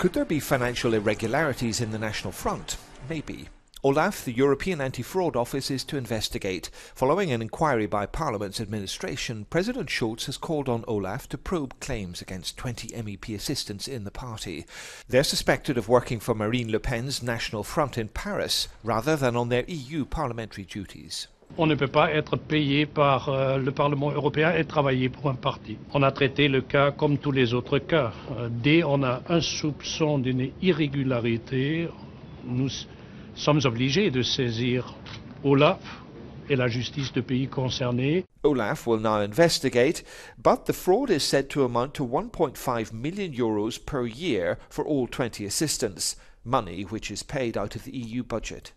Could there be financial irregularities in the National Front? Maybe. Olaf, the European Anti-Fraud Office, is to investigate. Following an inquiry by Parliament's administration, President Schulz has called on Olaf to probe claims against 20 MEP assistants in the party. They're suspected of working for Marine Le Pen's National Front in Paris, rather than on their EU parliamentary duties. On ne peut pas être payé par euh, le Parlement européen et travailler pour un parti. On a traité le cas comme tous les autres cas. Euh, dès on a un soupçon d'une irrégularité, nous sommes obligés de saisir Olaf et la justice de pays concernés. Olaf will now investigate, but the fraud is said to amount to 1.5 million euros per year for all 20 assistants, money which is paid out of the EU budget.